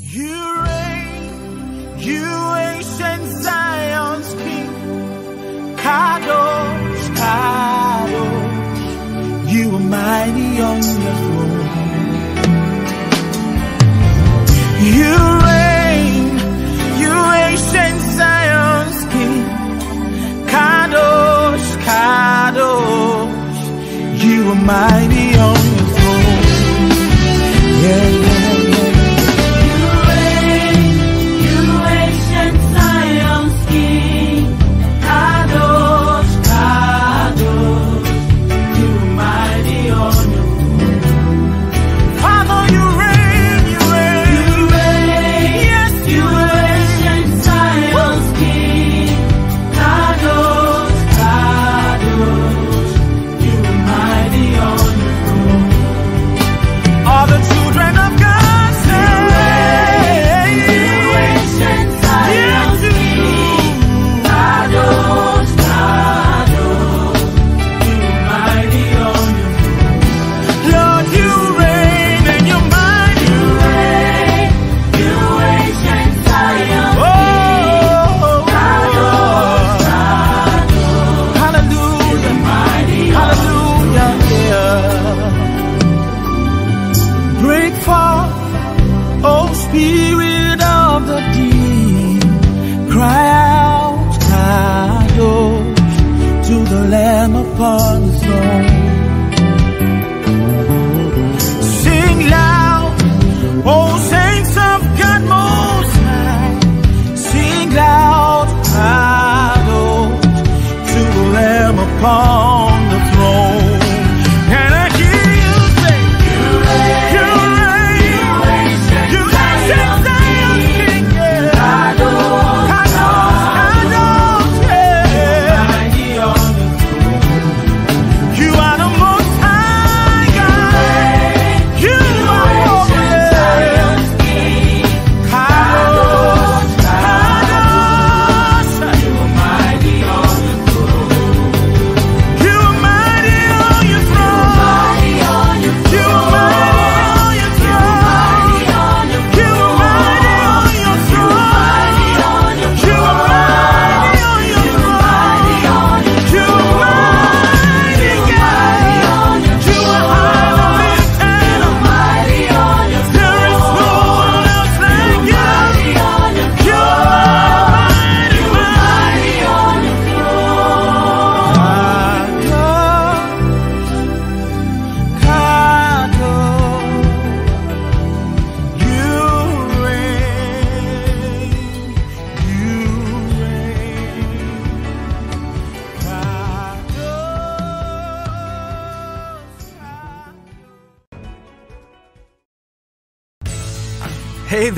You reign, you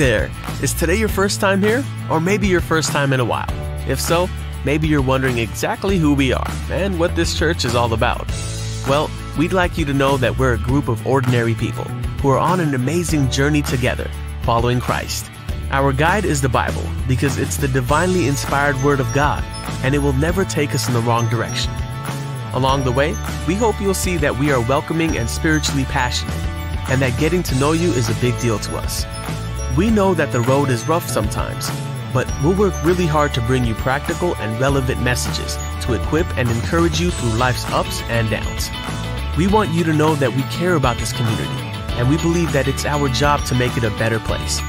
there! Is today your first time here? Or maybe your first time in a while? If so, maybe you're wondering exactly who we are and what this church is all about. Well, we'd like you to know that we're a group of ordinary people who are on an amazing journey together, following Christ. Our guide is the Bible because it's the divinely inspired Word of God and it will never take us in the wrong direction. Along the way, we hope you'll see that we are welcoming and spiritually passionate, and that getting to know you is a big deal to us. We know that the road is rough sometimes, but we'll work really hard to bring you practical and relevant messages to equip and encourage you through life's ups and downs. We want you to know that we care about this community, and we believe that it's our job to make it a better place.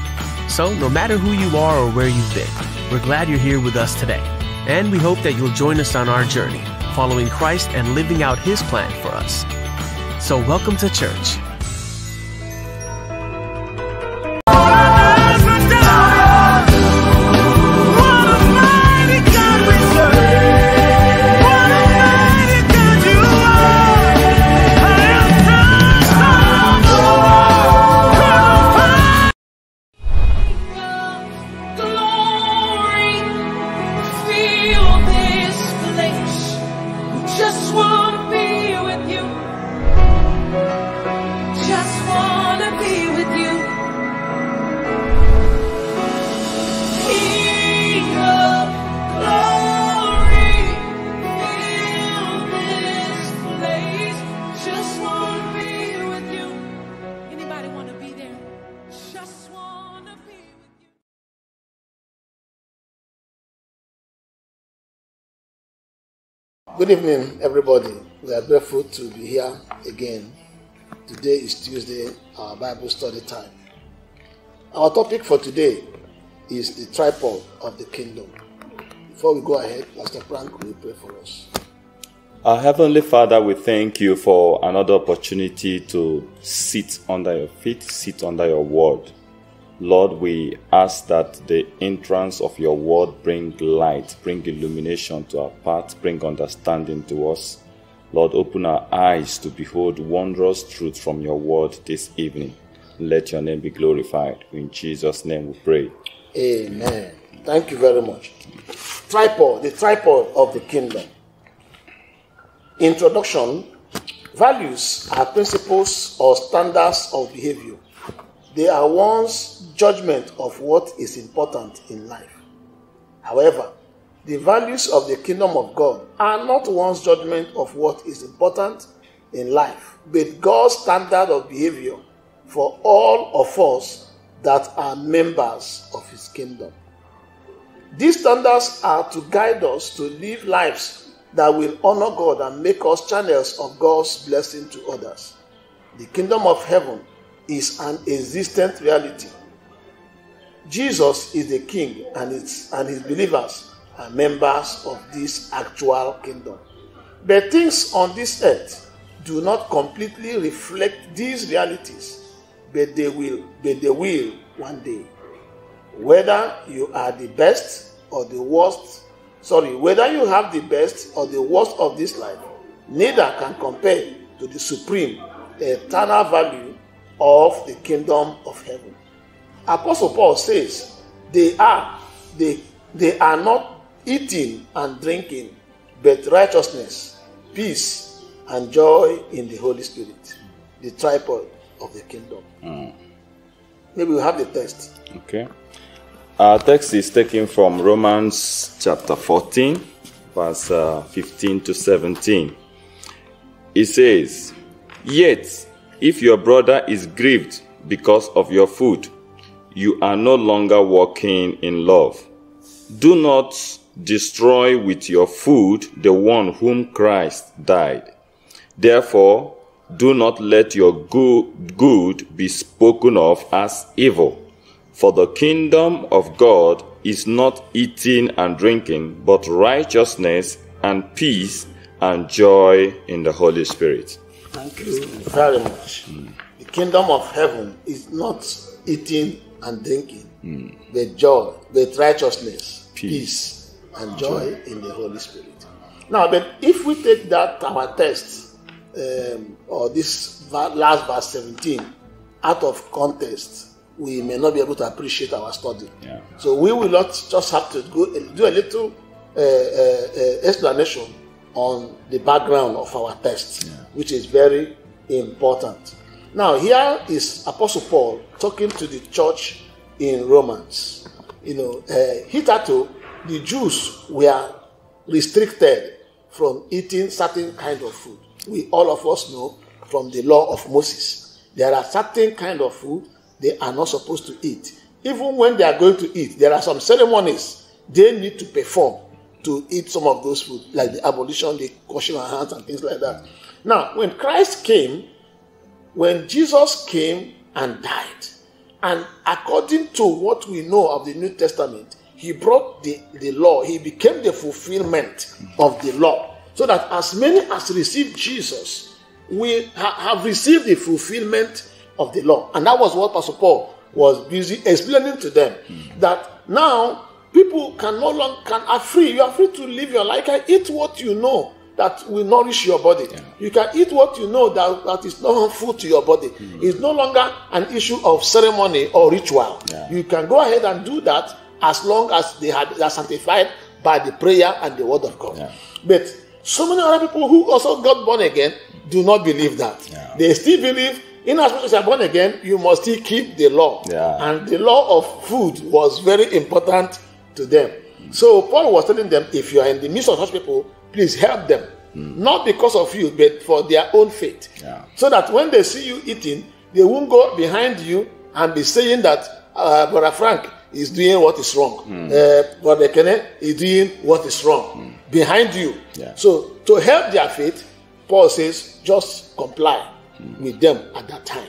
So, no matter who you are or where you've been, we're glad you're here with us today, and we hope that you'll join us on our journey, following Christ and living out His plan for us. So, welcome to church. Good evening, everybody. We are grateful to be here again. Today is Tuesday, our Bible study time. Our topic for today is the tripod of the kingdom. Before we go ahead, Pastor Frank will pray for us. Our Heavenly Father, we thank you for another opportunity to sit under your feet, sit under your word. Lord, we ask that the entrance of your word bring light, bring illumination to our path, bring understanding to us. Lord, open our eyes to behold wondrous truth from your word this evening. Let your name be glorified. In Jesus' name we pray. Amen. Thank you very much. Tripod, the tripod of the kingdom. Introduction Values are principles or standards of behavior. They are one's judgment of what is important in life. However, the values of the kingdom of God are not one's judgment of what is important in life, but God's standard of behavior for all of us that are members of his kingdom. These standards are to guide us to live lives that will honor God and make us channels of God's blessing to others. The kingdom of heaven is an existent reality. Jesus is the king and, it's, and his believers are members of this actual kingdom. But things on this earth do not completely reflect these realities, but they will, but they will one day. Whether you are the best or the worst, sorry, whether you have the best or the worst of this life, neither can compare to the supreme, eternal value of the kingdom of heaven. Apostle Paul says, they are they, they are not eating and drinking, but righteousness, peace, and joy in the Holy Spirit, the tripod of the kingdom. Maybe we have the text. Okay. Our text is taken from Romans chapter 14, verse uh, 15 to 17. It says, Yet, if your brother is grieved because of your food, you are no longer walking in love. Do not destroy with your food the one whom Christ died. Therefore, do not let your good, good be spoken of as evil. For the kingdom of God is not eating and drinking, but righteousness and peace and joy in the Holy Spirit. Thank you very much. The kingdom of heaven is not eating and drinking, but joy, but righteousness, Peace. peace, and joy in the Holy Spirit. Now, but if we take that our text um, or this last verse 17 out of context, we may not be able to appreciate our study. Yeah. So we will not just have to go do a little uh, uh, uh, explanation on the background of our text, which is very important. Now, here is Apostle Paul talking to the church in Romans. You know, uh, hitherto the Jews were restricted from eating certain kind of food. We all of us know from the law of Moses. There are certain kind of food they are not supposed to eat. Even when they are going to eat, there are some ceremonies they need to perform to eat some of those food, like the ablution, the washing our hands, and things like that. Now, when Christ came, when Jesus came and died, and according to what we know of the New Testament, he brought the, the law, he became the fulfillment of the law. So that as many as received Jesus, we ha- have received the fulfillment of the law. And that was what Pastor Paul was busy explaining to them. Hmm. That now people can no longer can are free. You are free to live your life. You can eat what you know that will nourish your body. You can eat what you know that, that is not harmful to your body. Hmm. It's no longer an issue of ceremony or ritual. Yeah. You can go ahead and do that as long as they, had, they are sanctified by the prayer and the word of God. Yeah. But so many other people who also got born again do not believe that. Yeah. They still believe, in as much as you are born again, you must still keep the law. Yeah. And the law of food was very important to them. So Paul was telling them, if you are in the midst of such people, please help them. Not because of you, but for their own faith. Yeah. So that when they see you eating, they won't go behind you and be saying that, uh, Brother Frank, is doing what is wrong. Uh, Brother Kenneth is doing what is wrong behind you. Yeah. So to help their faith, Paul says, just comply with them at that time.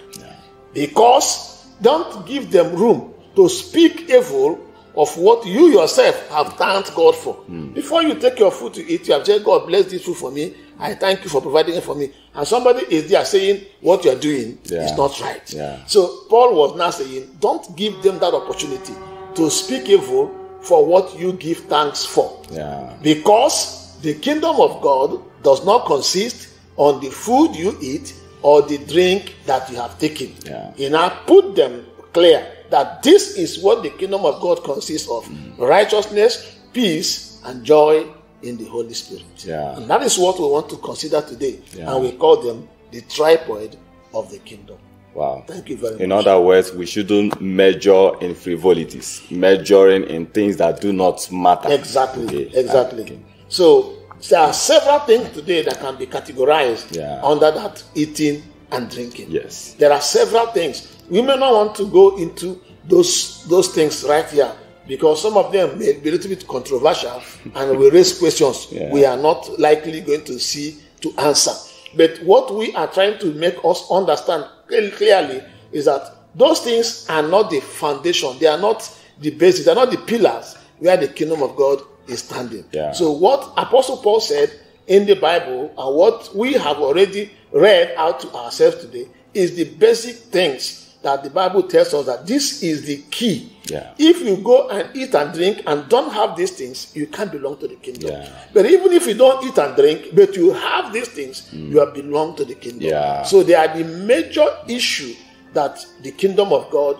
Because don't give them room to speak evil of what you yourself have thanked God for. Hmm. Before you take your food to eat, you have said, God bless this food for me. I thank you for providing it for me. And somebody is there saying what you are doing Yeah. is not right. Yeah. So Paul was now saying, don't give them that opportunity to speak evil for what you give thanks for. Yeah. Because the kingdom of God does not consist on the food you eat or the drink that you have taken. Yeah. He now put them clear that this is what the kingdom of God consists of mm. righteousness, peace, and joy in the Holy Spirit. Yeah. And that is what we want to consider today. Yeah. And we call them the tripod of the kingdom. Wow. Thank you very In much. In other words, we shouldn't measure in frivolities, measuring in things that do not matter. Exactly. Okay. Exactly. Okay. So there are several things today that can be categorized Yeah. under that eating and drinking. Yes. There are several things. We may not want to go into those those things right here because some of them may be a little bit controversial and will raise questions Yeah. we are not likely going to see to answer. But what we are trying to make us understand clearly is that those things are not the foundation, they are not the basis, they are not the pillars where the kingdom of God is standing. Yeah. So, what Apostle Paul said in the Bible and what we have already read out to ourselves today is the basic things that the Bible tells us that this is the key. Yeah. If you go and eat and drink and don't have these things, you can't belong to the kingdom. Yeah. But even if you don't eat and drink, but you have these things, you have belong to the kingdom. Yeah. So they are the major issue that the kingdom of God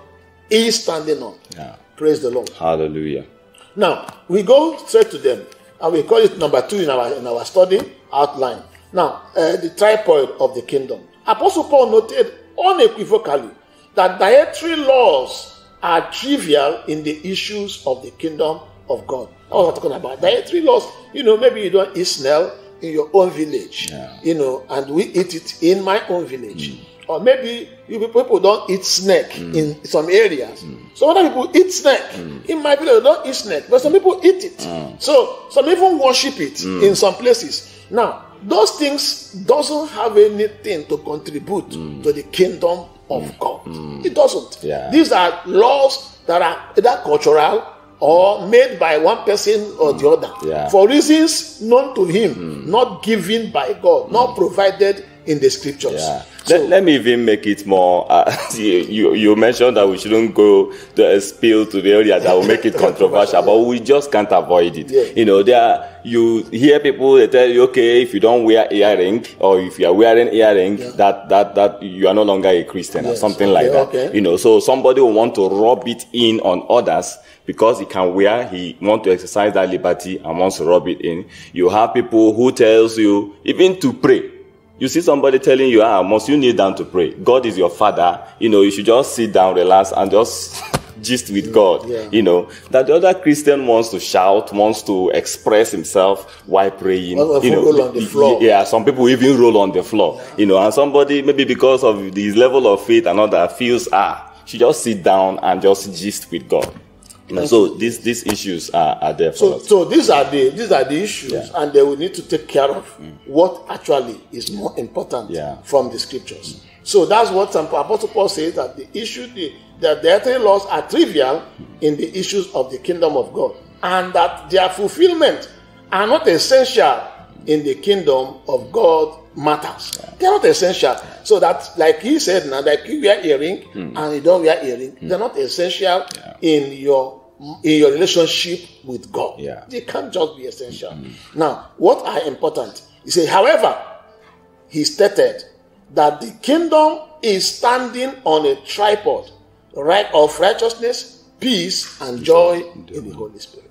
is standing on. Yeah. Praise the Lord. Hallelujah. Now we go straight to them, and we call it number two in our in our study outline. Now, uh, the tripod of the kingdom. Apostle Paul noted unequivocally that dietary laws are trivial in the issues of the kingdom of God. What I'm talking about. Dietary laws. You know, maybe you don't eat snail in your own village. Yeah. You know, and we eat it in my own village. Mm. Or maybe you people don't eat snake mm. in some areas. Mm. Some other people eat snake. In my village, they don't eat snake, but some people eat it. So some even worship it in some places. Now, those things doesn't have anything to contribute to the kingdom of mm. God. Mm. It doesn't. Yeah. These are laws that are either cultural or made by one person or the mm. other Yeah. for reasons known to him, not given by God, not provided in the scriptures. Yeah. So, let, let me even make it more. Uh, you, you mentioned that we shouldn't go to a spill to the area that will make it controversial, but we just can't avoid it. Yeah. You know, there are, you hear people they tell you, okay, if you don't wear earring or if you are wearing earring, that that that you are no longer a Christian or Yes. something like that. okay. You know, so somebody will want to rub it in on others because he can wear, he want to exercise that liberty and wants to rub it in. You have people who tells you even to pray. You see somebody telling you, ah, must you kneel down to pray? God is your father. You know, you should just sit down, relax, and just gist with God. yeah. You know, that the other Christian wants to shout, wants to express himself while praying. Well, you know, roll on the floor. yeah, some people even roll on the floor. You know, and somebody maybe because of his level of faith and all that feels, ah, should just sit down and just gist with God. Know, so these these issues are, are there for so, us. so these are the these are the issues, Yeah. and they will need to take care of what actually is more important Yeah. from the scriptures. So that's what Apostle Paul says that the issue, the, the dietary laws are trivial in the issues of the kingdom of God, and that their fulfillment are not essential in the kingdom of God matters. They are not essential. So that, like he said now, like you wear earring Hmm. and you don't wear earring, they're not essential in your in your relationship with God. Yeah. They can't just be essential. Now, what are important? He said, however, he stated that the kingdom is standing on a tripod right of righteousness, peace, and joy in the Holy Spirit.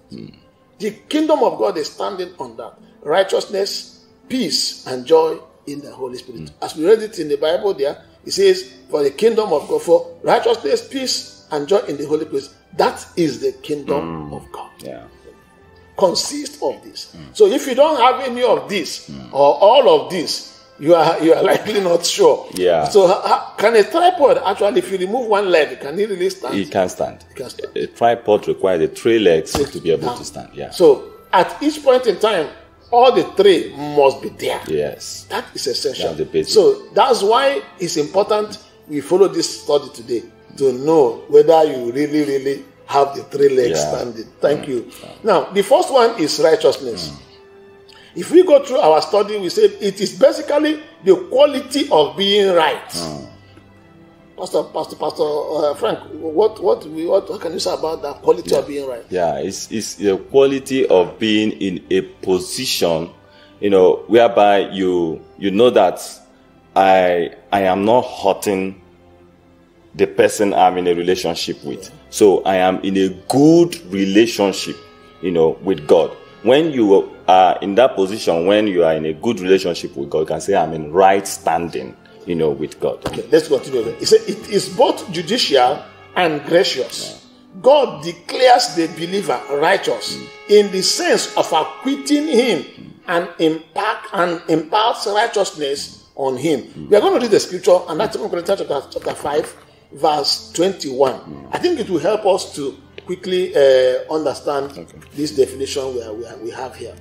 The kingdom of God is standing on that righteousness, peace, and joy in the Holy Spirit. Mm. As we read it in the Bible, there it says, "For the kingdom of God, for righteousness, peace, and joy in the Holy Spirit." That is the kingdom mm. of God Yeah. consist of this. Mm. So if you don't have any of this or all of this, you are you are likely not sure. Yeah. So can a tripod actually, if you remove one leg, can it really stand? It can stand. can stand. A tripod requires the three legs to be able to stand. Yeah. So at each point in time, all the three must be there. yes. That is essential. That's. So that's why it's important we follow this study today to know whether you really, really have the three legs Yeah. standing. Thank you. Now, the first one is righteousness. If we go through our study, we said it is basically the quality of being right. Pastor, Pastor, Pastor uh, Frank, what, what, we- what, what can you say about that quality of being right? Yeah, it's, it's the quality of being in a position, you know, whereby you you know that I I am not hurting the person I'm in a relationship with. So I am in a good relationship, you know, with God. When you are in that position, when you are in a good relationship with God, you can say I'm in right standing, you know, with God. Okay, let's continue. He said it is both judicial and gracious. God declares the believer righteous in the sense of acquitting him and impact and imparts righteousness on him. We are going to read the scripture, and that's 2 Corinthians chapter, chapter 5, verse 21. I think it will help us to quickly uh, understand this definition where we, are- we have here.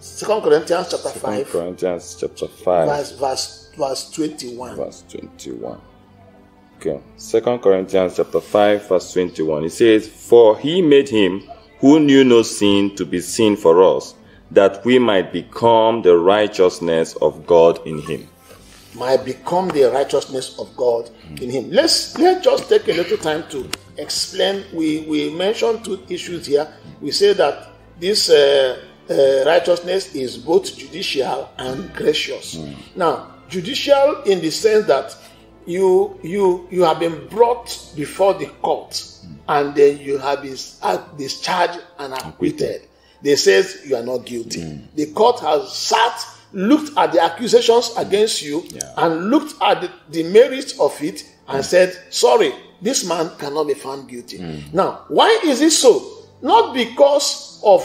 2 Corinthians chapter 5, Corinthians chapter 5. verse, verse, verse 21. verse 21. Okay. Second Corinthians chapter 5, verse 21. It says, For he made him who knew no sin to be sin for us, that we might become the righteousness of God in him. might become the righteousness of God in him. Let's let's just take a little time to explain. We we mentioned two issues here. We say that this uh, uh, righteousness is both judicial and gracious. Now, judicial in the sense that you you you have been brought before the court and then you have been uh, discharged and acquitted. They says you are not guilty. The court has sat, looked at the accusations against you, Yeah. and looked at the, the merits of it and said, Sorry, this man cannot be found guilty. Now, why is it so? Not because of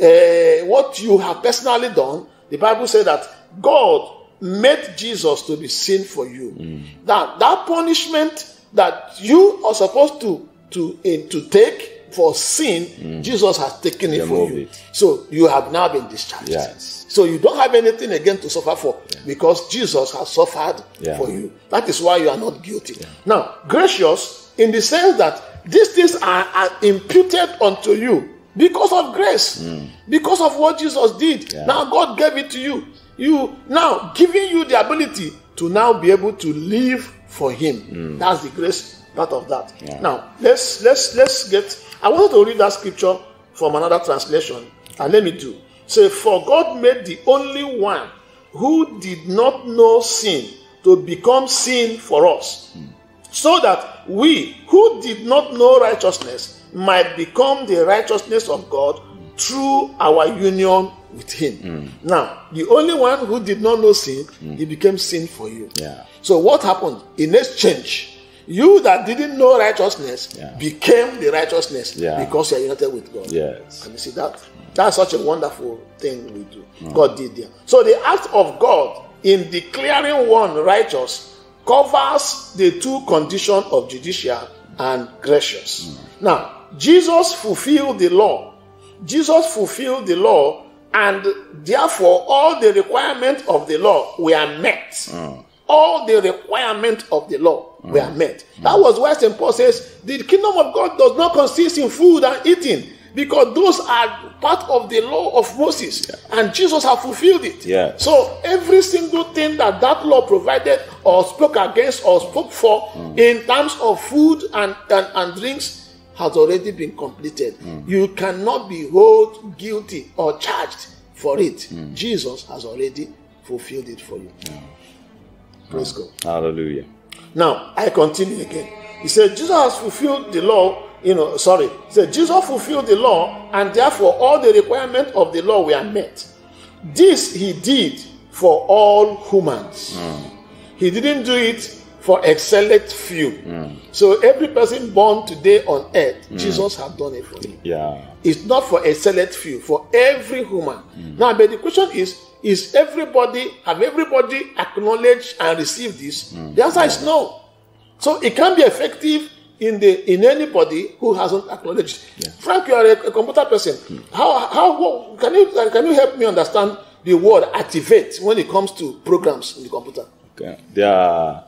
uh, what you have personally done. The Bible says that God made Jesus to be sin for you. That that punishment that you are supposed to to eh, to take for sin, Jesus has taken it for you. it. So you have now been discharged. Yes. So you don't have anything again to suffer for because Jesus has suffered Yeah. for you. That is why you are not guilty. Now, gracious in the sense that these things are, are imputed unto you because of grace, because of what Jesus did. Mm. Yeah. Now God gave it to you. You now giving you the ability to now be able to live for Him. That's the grace part of that. Mm. Yeah. Now let's let's let's get. I wanted to read that scripture from another translation, and let me do. Say, for God made the only one who did not know sin to become sin for us, so that we who did not know righteousness might become the righteousness of God through our union with Him. Mm. Now, the only one who did not know sin, mm. He became sin for you. Yeah. So what happened? In exchange, you that didn't know righteousness Yeah. became the righteousness Yeah. because you are united with God. Yes. And you see that? That's such a wonderful thing we do. Mm. God did there. So the act of God in declaring one righteous covers the two conditions of judicial and gracious. Now, Jesus fulfilled the law. Jesus fulfilled the law, and therefore all the requirements of the law were met. Hmm. All the requirements of the law were hmm. met. Hmm. That was why St. Paul says the kingdom of God does not consist in food and eating, because those are part of the law of Moses, and Jesus has fulfilled it. Yeah. So every single thing that that law provided or spoke against or spoke for in terms of food and, and, and drinks has already been completed. You cannot be held guilty or charged for it. Hmm. Jesus has already fulfilled it for you. Hmm. Praise God. Hmm. Hallelujah. Now, I continue again. He said, Jesus has fulfilled the law, you know, sorry. He said, Jesus fulfilled the law, and therefore all the requirements of the law were met. This he did for all humans. He didn't do it for a select few. Mm. So every person born today on earth, mm. Jesus has done it for him. Yeah. It's not for a select few, for every human. Mm. Now, but the question is, is everybody have everybody acknowledged and received this? The answer is no. So it can be effective in the in anybody who hasn't acknowledged. Frank, you are a, a computer person. Hmm. How how what- can you can you help me understand the word activate when it comes to programs in the computer? Okay. There are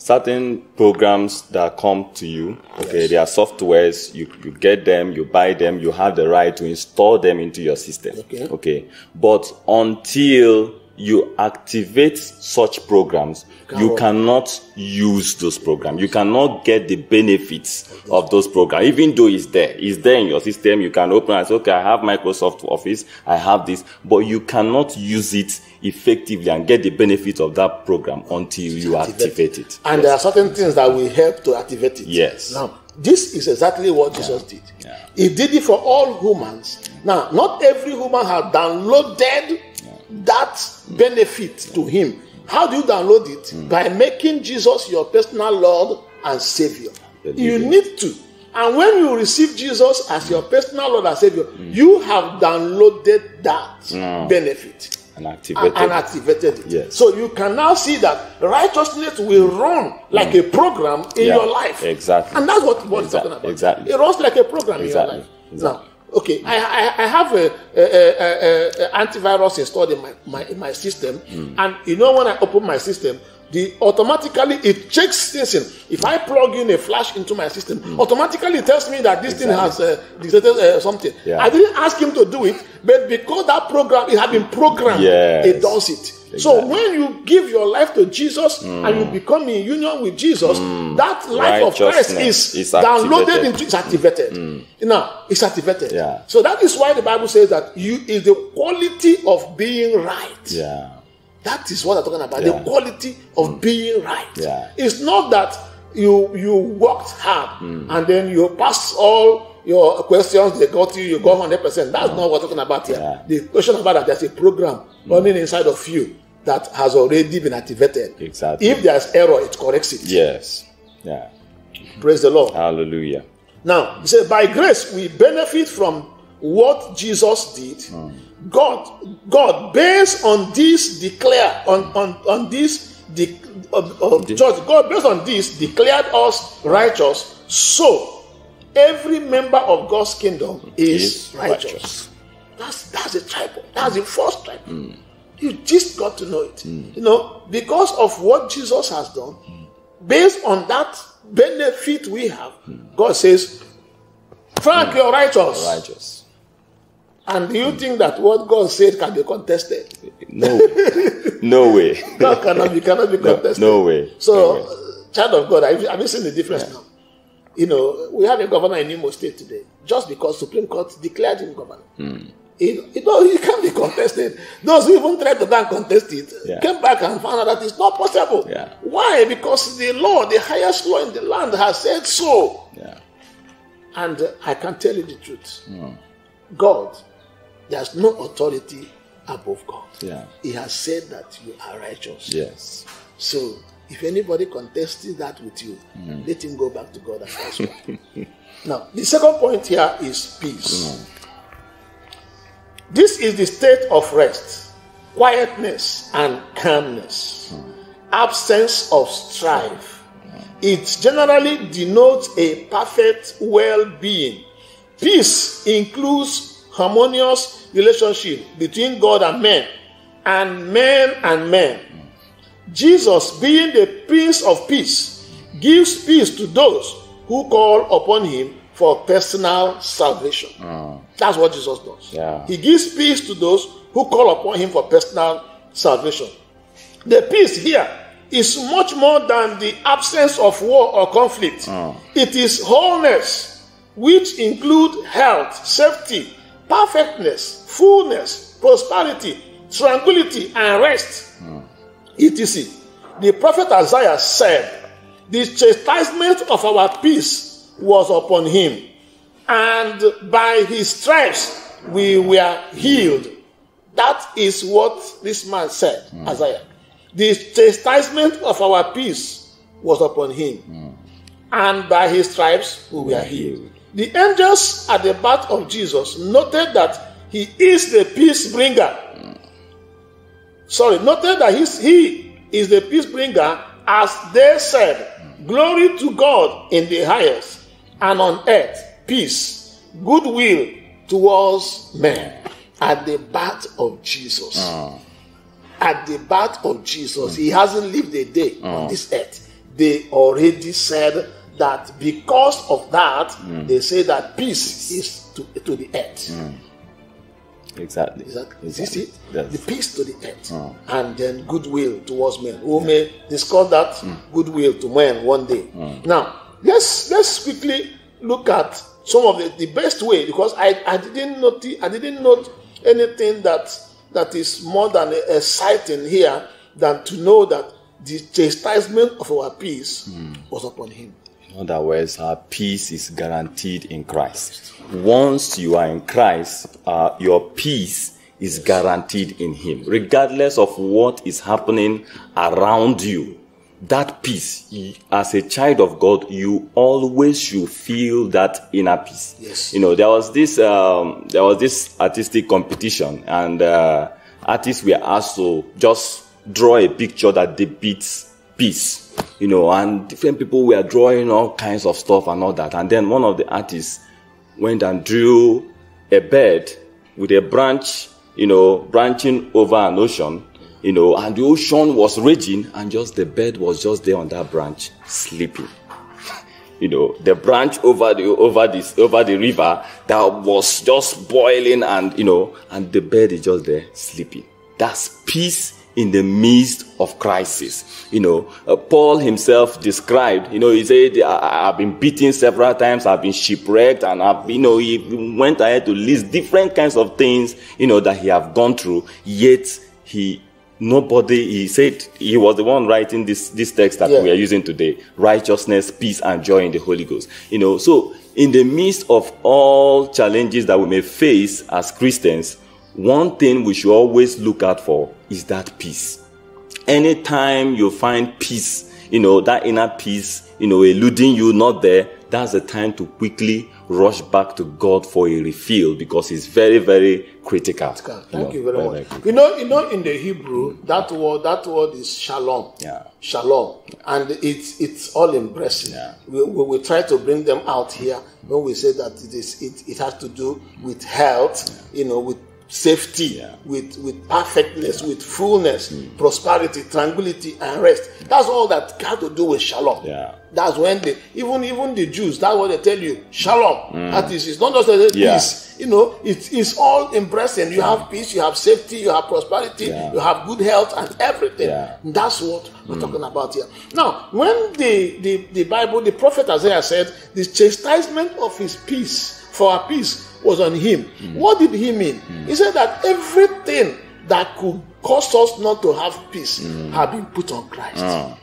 certain programs that come to you. Okay, there are softwares. You, you get them, you buy them, you have the right to install them into your system. Okay. Okay. But until you activate such programs, you Cannot. use those programs. You cannot get the benefits of those programs, even though it's there. It's there in your system. You can open and say, okay, I have Microsoft Office. I have this, but you cannot use it effectively and get the benefit of that program until you activate it. And there are certain things that will help to activate it. Yes. Now, this is exactly what Jesus did. Yeah. He did it for all humans. Now, not every human has downloaded that benefit to him. How do you download it? Mm. By making Jesus your personal Lord and Savior. You need to. And when you receive Jesus as your personal Lord and Savior, Mm. you have downloaded that benefit And and, activated. and activated it. Yes. So you can now see that righteousness will run like a program in Yeah, your life. exactly. And that's what what he's Exactly, talking about. exactly. It runs like a program Exactly, in your life. exactly. Now, okay, I, I, I have a, a, a, a, a antivirus installed in my, my in my system, Hmm. and you know when I open my system, the automatically it checks things in. If I plug in a flash into my system, Hmm. automatically it tells me that this thing has uh, detected uh, something. Yeah. I didn't ask him to do it, but because that program it had been programmed, Yes. it does it. So Exactly. when you give your life to Jesus and you mm. become in union with Jesus, mm. that life of Christ is, is downloaded activated. into it's activated. Now it's activated. Yeah. So that is why the Bible says that you is the quality of being right. yeah. That is what I'm talking about. Yeah. The quality of mm. being right. Yeah. It's not that you you worked hard Hmm. and then you pass all your questions they got you, you got hundred percent. That's not what we're talking about here. Yeah. The question about that there's a program running inside of you that has already been activated. Exactly. If there's error, it corrects it. Yes. Yeah. Praise the Lord. Hallelujah. Now, he said, by grace we benefit from what Jesus did. God, God, based on this, declare on on on this, de, uh, uh, judge, God, based on this, declared us righteous. So every member of God's kingdom is, Is righteous. righteous. That's that's the tribe. That's the first tribe. Hmm. You just got to know it. Hmm. You know, because of what Jesus has done, hmm. based on that benefit we have, God says, Frank, you're righteous. Righteous. And do you think that what God said can be contested? No. no way. God cannot be, cannot be No, contested. no way. So, No way. child of God, have you, have you seen the difference now? You know, we have a governor in Imo State today, just because Supreme Court declared him governor. Hmm. It, it, no, it can't be contested. Those who even tried to and contest it Yeah. came back and found out that it's not possible. Yeah. Why? Because the law, the highest law in the land, has said so. Yeah. And uh, I can tell you the truth. Hmm. God, there's no authority above God. Yeah. He has said that you are righteous. Yes. So if anybody contests that with you, mm. let him go back to God and ask God. now, the second point here is peace. Mm. This is the state of rest, quietness, and calmness, mm. absence of strife. It generally denotes a perfect well being. Peace includes harmonious relationship between God and men, and men and men. Jesus, being the Prince of Peace, gives peace to those who call upon him for personal salvation. Ah. That's what Jesus does. Yeah. He gives peace to those who call upon him for personal salvation. The peace here is much more than the absence of war or conflict. Ah. It is wholeness, which include health, safety, perfectness, fullness, prosperity, tranquility, and rest ah. Etc. The prophet Isaiah said, The chastisement of our peace was upon him, and by his stripes we were healed. That is what this man said, hmm. Isaiah. The chastisement of our peace was upon him, hmm. and by his stripes we were healed. The angels at the birth of Jesus noted that he is the peace bringer hmm. Sorry, noted that he's, he is the peace bringer, as they said, Glory to God in the highest, and on earth, peace, goodwill towards men. At the birth of Jesus, at the birth of Jesus, he hasn't lived a day on this earth. They already said that because of that, they say that peace is to, to the earth. Exactly. Is is exactly. this it? Yes. The peace to the earth, ah. and then goodwill towards men. We may discuss that hmm. goodwill to men one day. Hmm. Now, let's let's quickly look at some of the, the best way because I, I didn't note I didn't note anything that that is more than exciting here than to know that the chastisement of our peace hmm. was upon him. In other words, our peace is guaranteed in Christ. Once you are in Christ, uh, your peace is guaranteed in Him. Regardless of what is happening around you, that peace, as a child of God, you always should feel that inner peace. Yes. You know, there was this, um, there was this artistic competition, and uh, artists were asked to just draw a picture that depicts peace. You know, and different people were drawing all kinds of stuff and all that. And then one of the artists went and drew a bird with a branch, you know, branching over an ocean, you know, and the ocean was raging, and just the bird was just there on that branch, sleeping. You know, the branch over the over this over the river that was just boiling, and you know, and the bird is just there sleeping. That's peace in the midst of crisis. You know, uh, Paul himself described, you know, he said, I, I've been beaten several times, I've been shipwrecked, and I've, you know, he went ahead to list different kinds of things, you know, that he have gone through, yet he, nobody, he said, he was the one writing this, this text that Yeah. we are using today, righteousness, peace, and joy in the Holy Ghost. You know, so in the midst of all challenges that we may face as Christians, one thing we should always look out for is that peace. Anytime you find peace, you know, that inner peace, you know, eluding you, not there, that's the time to quickly rush back to God for a refill because it's very, very critical. Thank know, you very much. critical. You know, you know, in the Hebrew, that word, that word is shalom. Yeah. Shalom, and it's it's all embracing. Yeah. We, we, we try to bring them out here when we say that it is it, it has to do with health, you know, with safety, Yeah. with with perfectness, with fullness, hmm. prosperity, tranquility, and rest. That's all that got to do with shalom. Yeah. That's when they even even the Jews. That's what they tell you. Shalom. Hmm. That is, it's not just a Yeah. peace. You know, it is all embracing. You have peace, you have safety, you have prosperity, Yeah. you have good health, and everything. Yeah. That's what we're hmm. talking about here. Now, when the, the the Bible, the prophet Isaiah said, "The chastisement of his peace for our peace was on him." Hmm. What did he mean? Hmm. He said that everything that could cause us not to have peace hmm. had been put on Christ ah.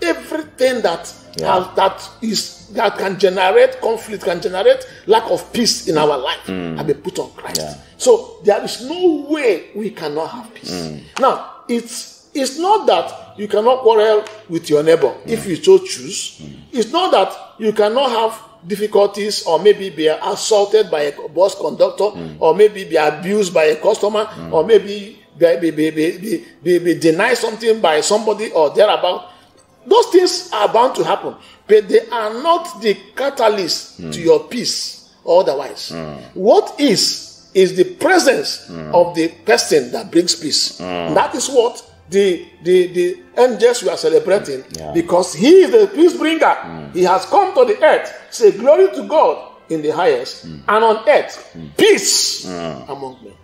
everything that Yeah. has, that is that can generate conflict, can generate lack of peace in our life, have been put on Christ. Yeah. So there is no way we cannot have peace. Now it's it's not that you cannot quarrel with your neighbor if you so choose. It's not that you cannot have difficulties or maybe be assaulted by a bus conductor mm. or maybe be abused by a customer mm. or maybe be, be, be, be, be, denied something by somebody or thereabout. Those things are bound to happen, but they are not the catalyst to mm. your peace or otherwise. What is, is the presence of the person that brings peace. That is what the, the, the angels we are celebrating Yeah. because he is the peace bringer. Mm. He has come to the earth. Say, glory to God in the highest, mm. and on earth, mm. peace among men.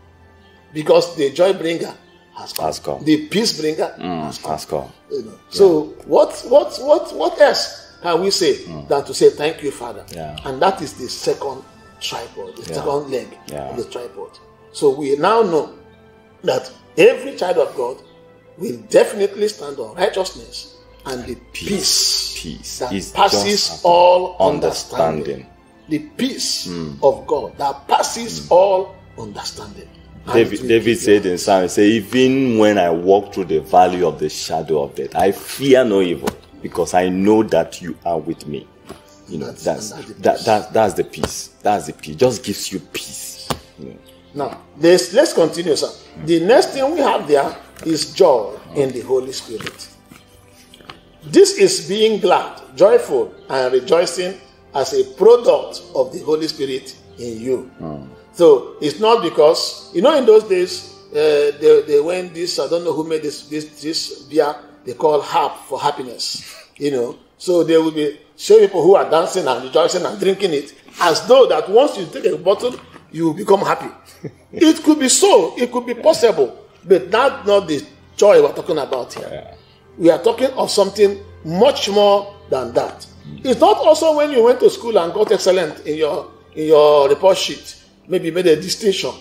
Because the joy bringer has come. Has come. The peace bringer has come. That's cool. You know. So what what what what else can we say than to say thank you, Father? Yeah. And that is the second tripod, the Yeah. second leg Yeah. of the tripod. So we now know that every child of God will definitely stand on righteousness and the peace, Peace that is passes all understanding. understanding. The peace hmm. of God that passes hmm. all understanding. David, David said in Psalm, he said, even when I walk through the valley of the shadow of death, I fear no evil because I know that you are with me. You know, That's- that's, that's the that, peace. that, that's the peace. That's the peace. Just gives you peace. You know. Now, let's, let's continue, sir. Hmm. The next thing we have there is joy in the Holy Spirit. This is being glad, joyful, and rejoicing as a product of the Holy Spirit in you. So it's not because you know in those days uh, they, they went this I don't know who made this this this beer they call harp for happiness. You know, so they will be showing people who are dancing and rejoicing and drinking it as though that once you take a bottle you will become happy. it could be so, it could be possible, but that's not the joy we're talking about here. We are talking of something much more than that. Mm. It's not also when you went to school and got excellent in your in your report sheet, maybe made a distinction,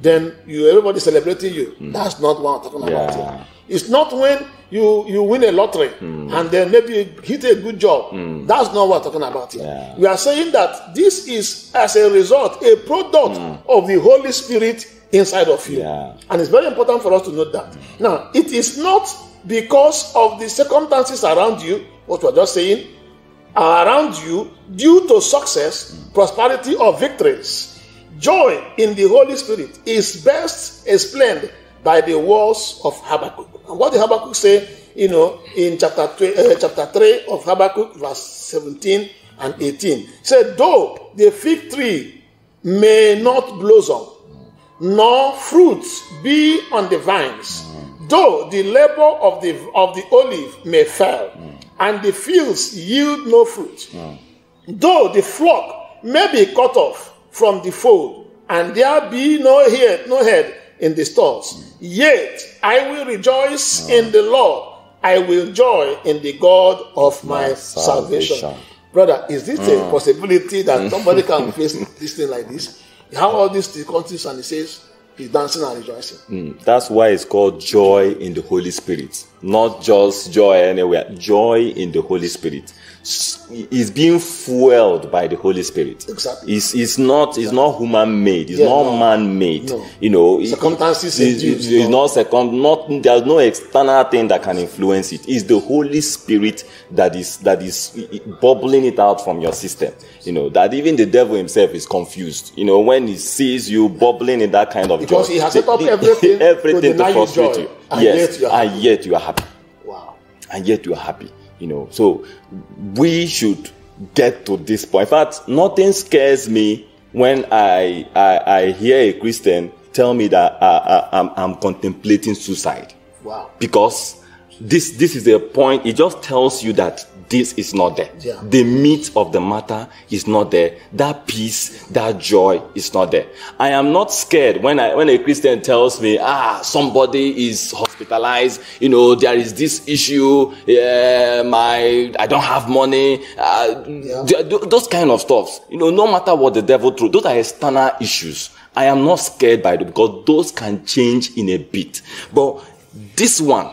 then you everybody celebrating you. Mm. That's not what I'm talking about here. It's not when you you win a lottery mm. and then maybe hit a good job. That's not what I'm talking about here. Yeah. We are saying that this is as a result, a product of the Holy Spirit inside of you. Yeah. And it's very important for us to note that. Now, it is not because of the circumstances around you, what we're just saying, are around you due to success, prosperity, or victories. Joy in the Holy Spirit is best explained by the words of Habakkuk. And what did Habakkuk say, you know, in chapter, tw- uh, chapter 3 of Habakkuk, verse 17 and 18? He said, Though the fig tree may not blossom, nor fruits be on the vines. Though the labor of the of the olive may fail, and the fields yield no fruit. Though the flock may be cut off from the fold, and there be no head, no head in the stalls, yet I will rejoice in the Lord. I will joy in the God of my, My salvation. salvation. Brother, is this a mm. possibility that somebody can face this thing like this? How all these difficulties and he says he's dancing and rejoicing. Mm, That's why it's called joy in the Holy Spirit. Not just joy anywhere, joy in the Holy Spirit. S- It's being fueled by the Holy Spirit. Exactly. It's, it's not it's not human made. It's Yeah, not no. man made. No. You know, it- Circumstances It's, induced, it's no. not second. Not there's no external thing that can influence it. It's the Holy Spirit that is that is bubbling it out from your system. You know that even the devil himself is confused. You know when he sees you bubbling in that kind of Because joy, he has set up everything to everything deny you frustrate you. and yes, yet you are and yet you are happy Wow. and yet you are happy. You know, so we should get to this point. In fact, nothing scares me when I I, I hear a Christian tell me that uh, I, I'm, I'm contemplating suicide Wow. because this this is a point. It just tells you that this is not there. Yeah. The meat of the matter is not there. That peace, that joy is not there. I am not scared when I when a Christian tells me, ah, somebody is hospitalized. You know, there is this issue. Yeah, my I don't have money. Uh, th- th- those kind of stuff. You know, no matter what the devil throws, those are external issues. I am not scared by them because those can change in a bit. But this one,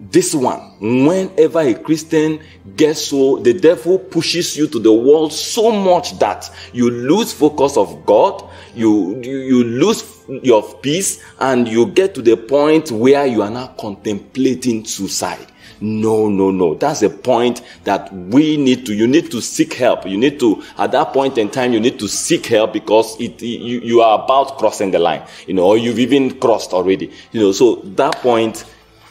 this one, whenever a Christian gets so, the devil pushes you to the wall so much that you lose focus of God, you, you, you lose your peace, and you get to the point where you are now contemplating suicide. No, no, no. That's a point that we need to, you need to seek help. You need to, at that point in time, you need to seek help because it, you, you are about crossing the line, you know, or you've even crossed already, you know, so that point,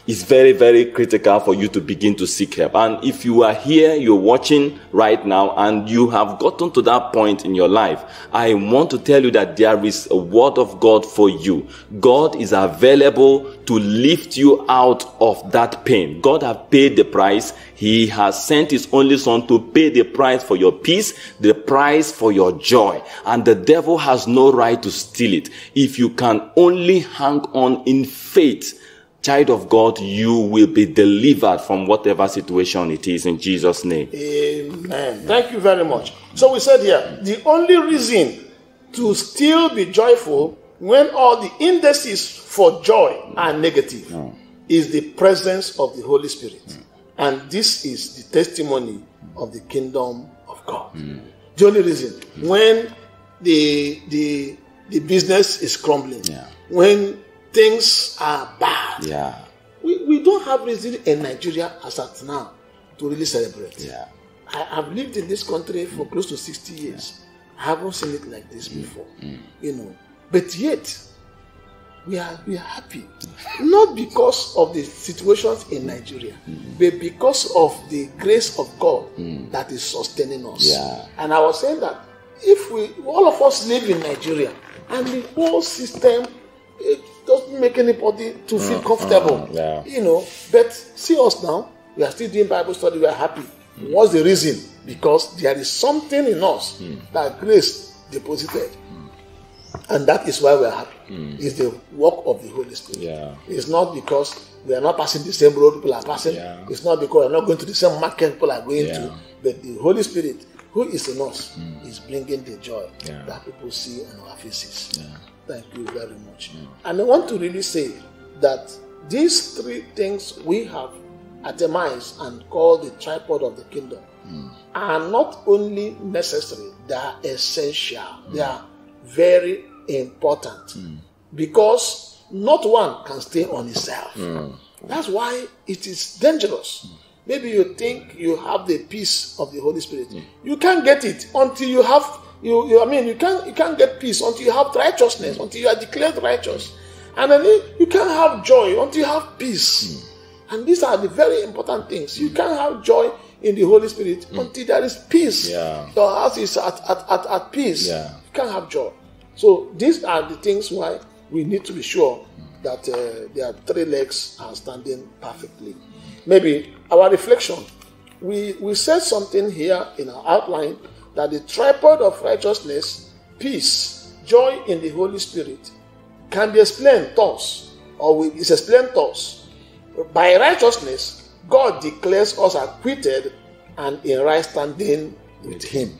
is very, very critical for you to begin to seek help. And if you are here, you're watching right now, and you have gotten to that point in your life, I want to tell you that there is a word of God for you. God is available to lift you out of that pain. God has paid the price. He has sent his only son to pay the price for your peace, the price for your joy. And the devil has no right to steal it. If you can only hang on in faith, child of God, you will be delivered from whatever situation it is in Jesus' name. Amen. Thank you very much. So we said here, the only reason to still be joyful when all the indices for joy are negative hmm. is the presence of the Holy Spirit. Hmm. And this is the testimony of the kingdom of God. Hmm. The only reason when the the the business is crumbling, Yeah. when things are bad, Yeah, we, we don't have reason in Nigeria as at now to really celebrate. yeah, I have lived in this country for mm. close to 60 years. I haven't seen it like this mm. before. Mm. You know. But yet, we are we are happy, not because of the situations in Nigeria, but because of the grace of God that is sustaining us. Yeah. And I was saying that if we all of us live in Nigeria and the whole system it doesn't make anybody to mm, feel comfortable. uh, yeah. You know, but see us now, we are still doing Bible study, we are happy. Mm. What's the reason? Because there is something in us that grace deposited. And that is why we are happy. It's the work of the Holy Spirit. Yeah. It's not because we are not passing the same road people are passing. Yeah. It's not because we are not going to the same market people are going to. But the Holy Spirit, who is in us, is bringing the joy that people see on our faces. Thank you very much. And I want to really say that these three things we have itemized and called the tripod of the kingdom are not only necessary, they are essential. They are very important because not one can stay on itself. That's why it is dangerous. Maybe you think you have the peace of the Holy Spirit. You can't get it until you have you, you I mean you can't you can't get peace until you have righteousness, until you are declared righteous. And then you- can't have joy until you have peace. And these are the very important things. You can't have joy in the Holy Spirit until there is peace. Yeah. Your house is at, at, at, at peace. Yeah. You can't have joy. So these are the things why we need to be sure that uh, their three legs are standing perfectly. Maybe our reflection. We we said something here in our outline that the tripod of righteousness, peace, joy in the Holy Spirit can be explained thus, or is explained thus. By righteousness, God declares us acquitted and in right standing with Him.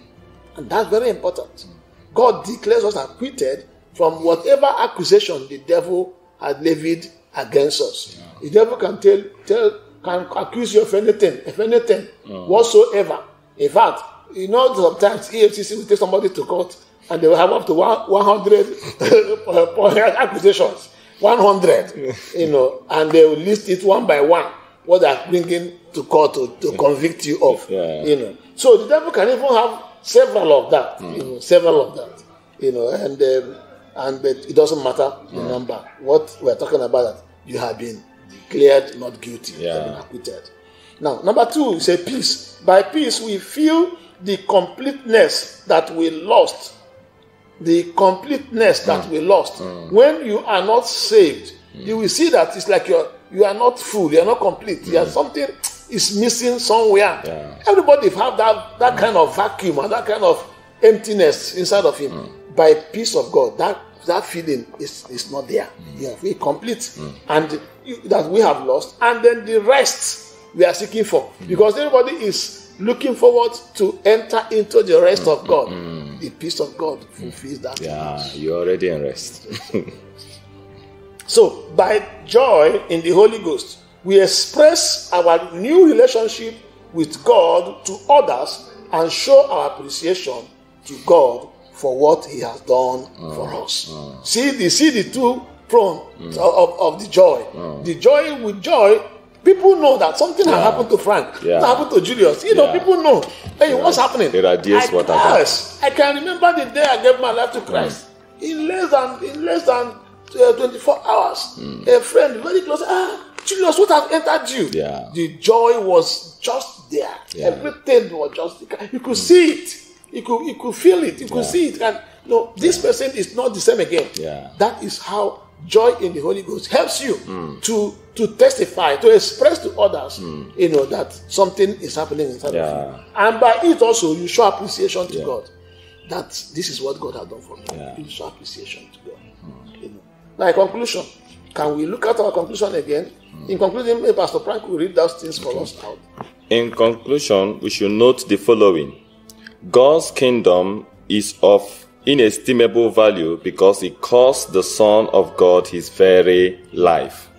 And that's very important. God declares us acquitted from whatever accusation the devil had levied against us. The devil can tell, tell, can accuse you of anything, of anything whatsoever. In fact, you know, sometimes EFCC will take somebody to court and they will have up to one, 100 accusations. 100, you know, and they will list it one by one what they are bringing to court to, to convict you of. Yeah. You know, so the devil can even have several of that. You know, several of that. You know, and um, and but it doesn't matter the number. What we're talking about that you have been declared not guilty, you have been acquitted. Now, number two you say peace. By peace, we feel the completeness that we lost. The completeness that mm. we lost. Mm. When you are not saved, mm. you will see that it's like you're you are not full, you are not complete. There's something is missing somewhere. Yeah. Everybody have that that kind of vacuum and that kind of emptiness inside of him. By peace of God, that that feeling is, is not there. You are complete, and you- that we have lost, and then the rest we are seeking for, because everybody is looking forward to enter into the rest of mm, God. Mm, mm. The peace of God fulfills that. Yeah, you're already in rest. So, by joy in the Holy Ghost, we express our new relationship with God to others and show our appreciation to God for what He has done oh, for us. Oh. See the see the two prong of, of, of the joy. Oh. The joy with joy. People know that something has happened to Frank. Yeah. Something happened to Julius. You know, Yeah. people know. Hey, what's happening? Radiates I, what happened. yes, I can remember the day I gave my life to Christ. In less than in less than uh, 24 hours, a friend very close. Ah, Julius, what has entered you? Yeah. The joy was just there. Yeah. Everything was just you could see it. You could you could feel it. You could Yeah. see it. And no, this person is not the same again. Yeah. That is how joy in the Holy Ghost helps you Mm. to to testify, to express to others, you know, that something is happening inside of Mm. You. And by it also you show appreciation to Yeah. God. That this is what God has done for me. Yeah. You show appreciation to God. You know. Now, in conclusion, can we look at our conclusion again? In conclusion, Pastor Frank will read those things for us out. In conclusion, we should note the following God's kingdom is of inestimable value because it cost the Son of God his very life.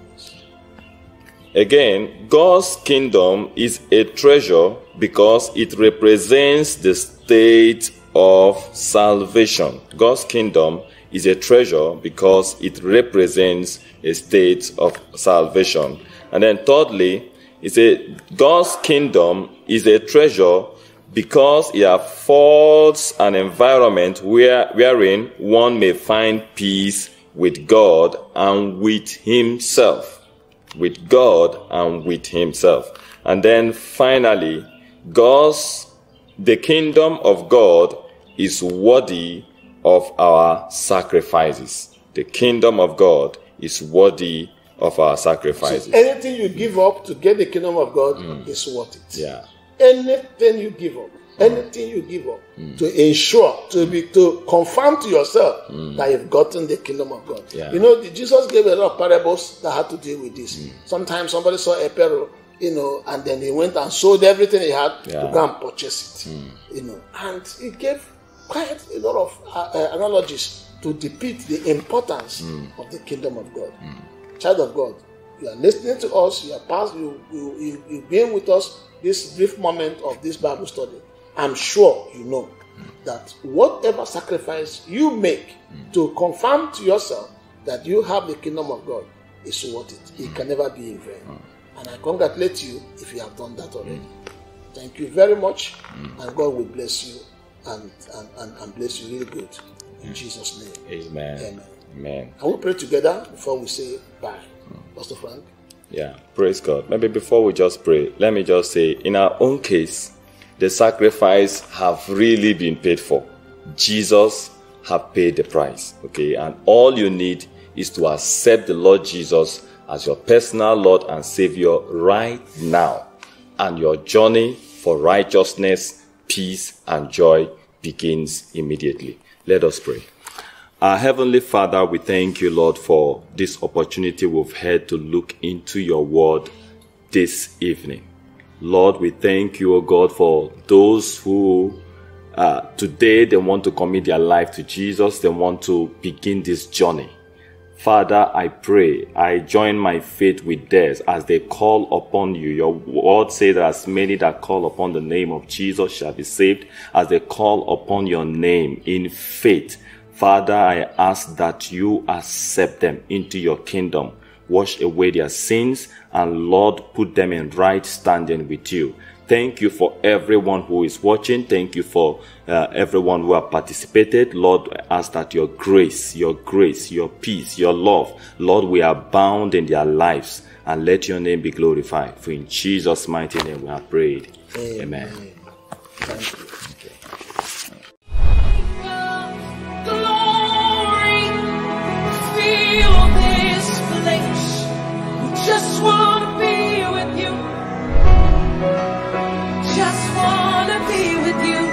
Again, God's kingdom is a treasure because it represents the state of salvation. God's kingdom is a treasure because it represents a state of salvation. And then thirdly, it said God's kingdom is a treasure because it affords an environment where, wherein one may find peace with God and with himself. With God and with himself. And then finally, God's, the kingdom of God is worthy of our sacrifices. The kingdom of God is worthy of our sacrifices. So Anything you give up to get the kingdom of God is worth it. Mm. Yeah. Anything you give up, anything you give up mm. to ensure, to be to confirm to yourself mm. that you've gotten the kingdom of God. Yeah. You know, Jesus gave a lot of parables that had to deal with this. Mm. Sometimes somebody saw a peril, you know, and then he went and sold everything he had Yeah. to go and purchase it. You know, and he gave quite a lot of uh, uh, analogies to depict the importance of the kingdom of God child of God, you are listening to us, you are past, you, you, you, you've been with us this brief moment of this Bible study. I'm sure you know that whatever sacrifice you make to confirm to yourself that you have the kingdom of God is worth it. It can never be in vain. And I congratulate you if you have done that already. Thank you very much, and God will bless you and, and, and, and bless you really good. In Jesus' name. Amen. Amen. Amen. Can we pray together before we say bye? Pastor Frank? Yeah, praise God. Maybe before we just pray, let me just say in our own case, the sacrifice have really been paid for. Jesus have paid the price. Okay, and all you need is to accept the Lord Jesus as your personal Lord and Savior right now. And your journey for righteousness, peace, and joy begins immediately. Let us pray. Our Heavenly Father, we thank you, Lord, for this opportunity we've had to look into your word this evening. Lord, we thank you, O God, for those who uh, today they want to commit their life to Jesus, they want to begin this journey. Father, I pray, I join my faith with theirs as they call upon you. Your word says that as many that call upon the name of Jesus shall be saved, as they call upon your name in faith. Father, I ask that you accept them into your kingdom, wash away their sins, and Lord, put them in right standing with you. Thank you for everyone who is watching. Thank you for uh, everyone who have participated. Lord, I ask that your grace, your grace, your peace, your love, Lord, we are bound in their lives and let your name be glorified. For in Jesus' mighty name we have prayed. Amen. Thank feel this place. Just wanna be with you. Just wanna be with you.